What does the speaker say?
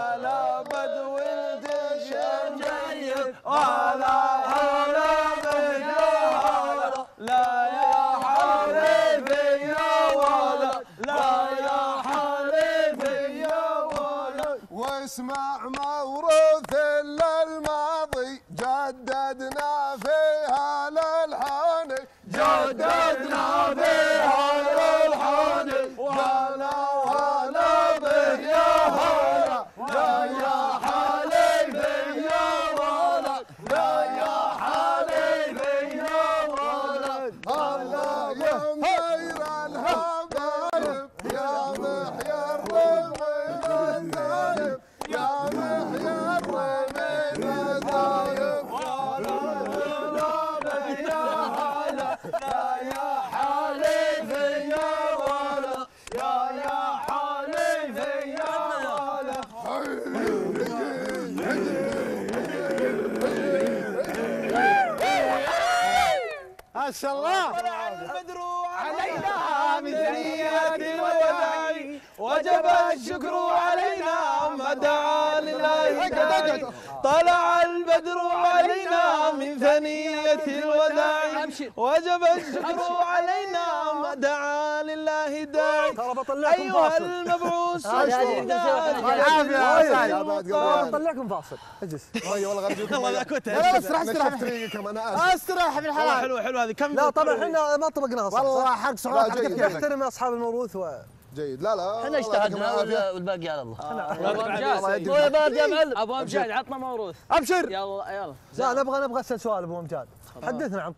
لا بدو الجيد ولا حول بالجهل لا يا حبيبي يا ولد لا يا حبيبي يا ولد واسمع موروث للماضي جددنا فيها الله يا مغير الهبايب يا محيا الرمي الذايب يا محيا الرمي الذايب لا يا ما شاء الله طلع البدر علينا من الوداع. وجب الشكر علينا ما دعا لله طلع البدر علينا من ثنية الوداع. وجب الشكر علينا ما دعا لله داعي ترى بطلعكم أيها المبعوث. العافية يا سعد بعد بطلعكم فاصل. أجلس. والله غير والله كنت لا استرح استرح أنا استرح والله بالحلال. حلو حلو هذه. كم لا طبعا إحنا ما طبقناها صح والله؟ حق سعود. نحترم أصحاب الموروث و جيد. لا لا إحنا اجتهدنا وال- والباقي على الله. أبو امجاد هو بادي يا معلم. أبو امجاد عطنا موروث. أبشر. يلا يلا. لا نبغى نبغى أسأل سؤال أبو امجاد حدثنا عن